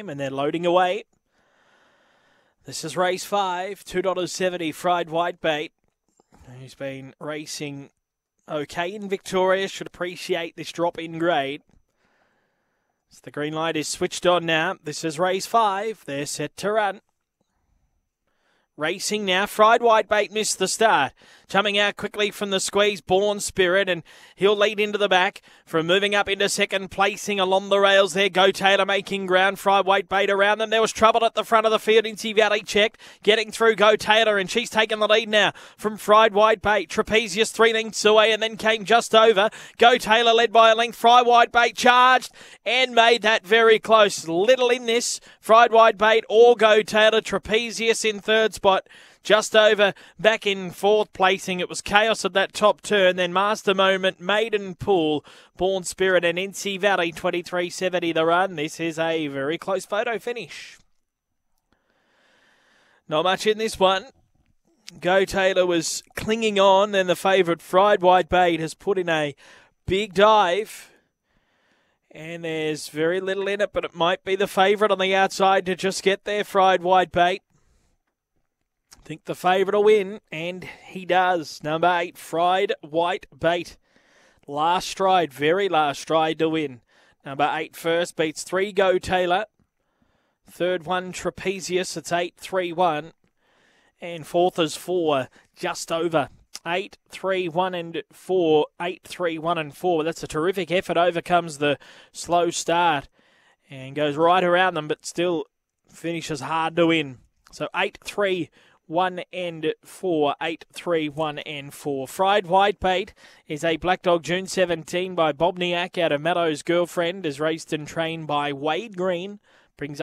and they're loading away. This is race five, $2.70 fried white bait. He's been racing okay in Victoria, should appreciate this drop in grade. So the green light is switched on now. This is race five. They're set to run. Racing now, fried white bait missed the start. Coming out quickly from the squeeze, Born Spirit, and he'll lead into the back from moving up into second, placing along the rails there. Go Taylor making ground, fried white bait around them. There was trouble at the front of the field. Incy Valley checked, getting through. Go Taylor, and she's taken the lead now from fried white bait. Trapezius three lengths away, and then came just over. Go Taylor led by a length. Fried white bait charged and made that very close. Little in this, fried white bait or Go Taylor. Trapezius in third spot spot just over back in fourth placing. It was chaos at that top turn. Then Master Moment, Maiden Pool, Born Spirit, and NC Valley 2370 the run. This is a very close photo finish. Not much in this one. Go Taylor was clinging on, and the favourite Fried White Bait has put in a big dive. And there's very little in it, but it might be the favourite on the outside to just get there, Fried White Bait think the favourite will win, and he does. Number eight, Fried White Bait. Last stride, very last stride to win. Number eight first beats three Go Taylor. Third one, Trapezius. It's eight three one, And fourth is four, just over. Eight three one and 4. Eight three one and 4. That's a terrific effort. Overcomes the slow start and goes right around them, but still finishes hard to win. So 8 3 one and four, eight, three, one and four. Fried White Bait is a Black Dog June 17 by Bob Niak out of Meadows' girlfriend, is raced and trained by Wade Green. Brings